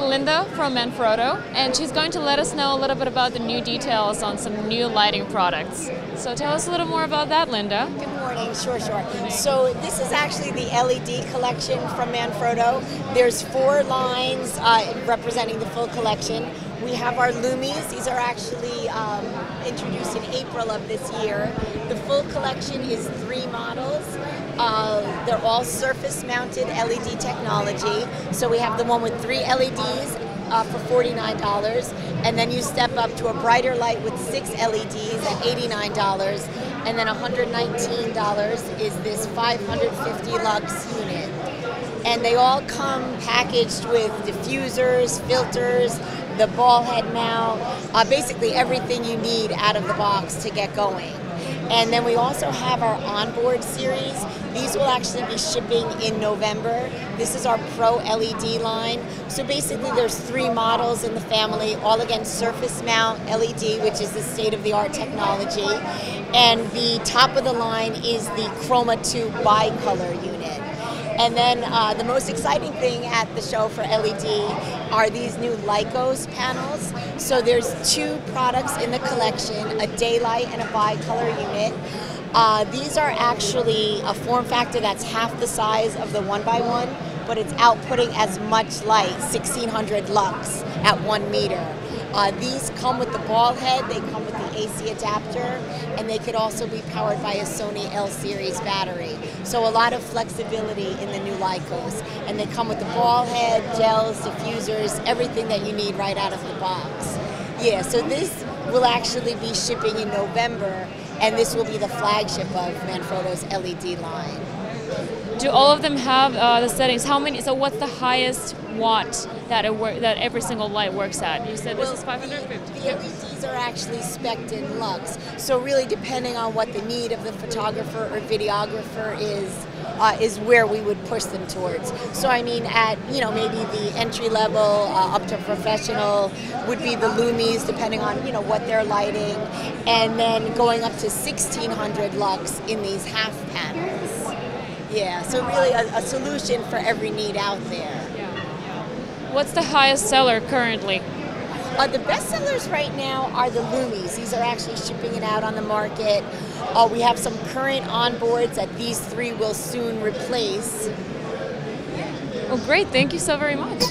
Lynda from Manfrotto, and she's going to let us know a little bit about the new details on some new lighting products. So tell us a little more about that, Lynda. Good morning, sure, sure. So this is actually the LED collection from Manfrotto. There's four lines uh, representing the full collection. We have our Lumies. These are actually um, introduced in April of this year. The full collection is three models. Uh, they're all surface mounted LED technology. So we have the one with three LEDs uh, for $49, and then you step up to a brighter light with six LEDs at $89, and then $119 is this 550 lux unit. And they all come packaged with diffusers, filters, the ball head mount, uh, basically everything you need out of the box to get going. And then we also have our onboard series. These will actually be shipping in November. This is our Pro LED line. So basically there's three models in the family, all again surface mount LED, which is the state-of-the-art technology. And the top of the line is the Chroma 2 bicolor unit. And then uh, the most exciting thing at the show for LED are these new Lykos panels. So there's two products in the collection, a daylight and a bicolor unit. Uh, these are actually a form factor that's half the size of the one by one, but it's outputting as much light, 1600 lux at one meter. Uh, these come with the ball head, they come with AC adapter, and they could also be powered by a Sony L series battery. So a lot of flexibility in the new Lykos. And they come with the ball head, gels, diffusers, everything that you need right out of the box. Yeah, so this will actually be shipping in November, and this will be the flagship of Manfrotto's LED line. Do all of them have uh, the settings? How many? So what's the highest watt that it work, that every single light works at? You said this well, is 550. The, the LEDs are actually spec'd in lux, so really depending on what the need of the photographer or videographer is, uh, is where we would push them towards. So I mean, at you know maybe the entry level uh, up to professional would be the Lumies, depending on you know what they're lighting, and then going up to 1600 lux in these half panels. Yeah, so really a, a solution for every need out there. What's the highest seller currently? Uh, the best sellers right now are the Lumies. These are actually shipping it out on the market. Uh, we have some current onboards that these three will soon replace. Well, great. Thank you so very much.